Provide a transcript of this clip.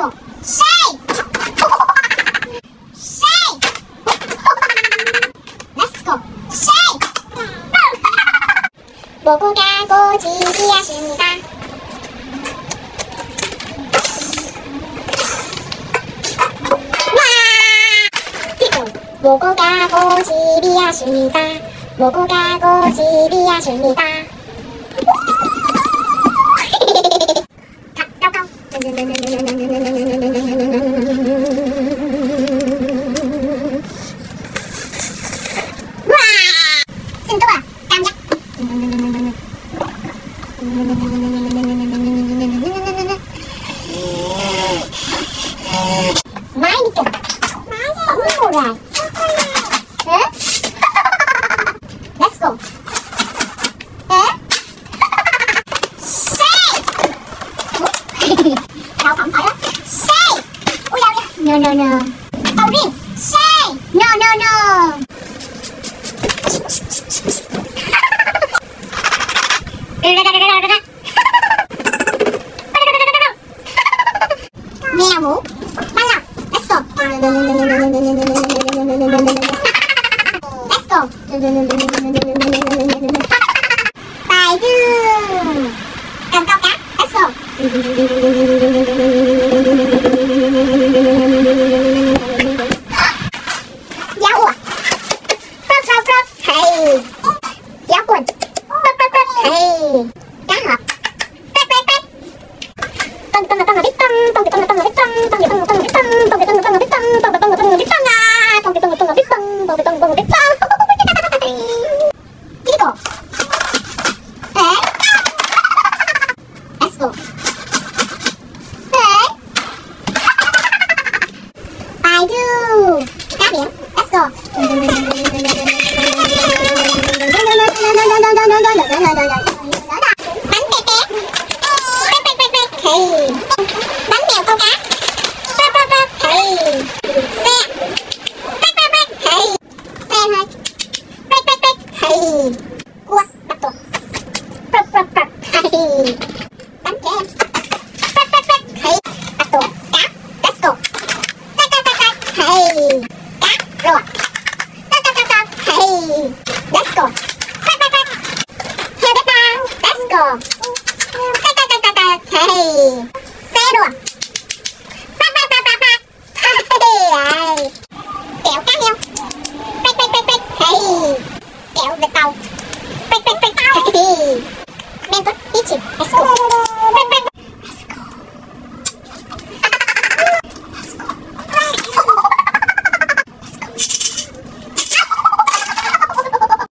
go. Shake! Let's go. 가고 지리하십니다. 와! 가, 가, 가. 와! Đau không phải đó. Shake! Ui đau nha. No, no, no. Sau đi. Say. No, no, no. Mèo ngủ Ba lọc Let's go Let's go Bài thư Cầm câu cá Let's go Rớt Cá hộp Rớt rớt rớt Tông tông tông biết tông tông tông tông biết tông tông tông tông biết tông tông tông tông biết tông tông tông tông biết tông à tông tông tông biết tông tông tông tông biết tông Chico Ê Let's go Ê Bài thư Cá biển Let's go đơn đơn đơn đơn đơn đơn đơn hey bánh mèo câu cá bắp bắp bắp hey xe bánh bánh hey xe hai bánh bánh bánh hey cua bắt tổ bắp bắp bắp hey bánh trẻ em bắp bắp hey bắt tổ cá let's go cá cá cá hey cá rồi cá cá cá hey let's go Metal. Metal. Metal. Metal. Metal. Metal. Metal. Metal.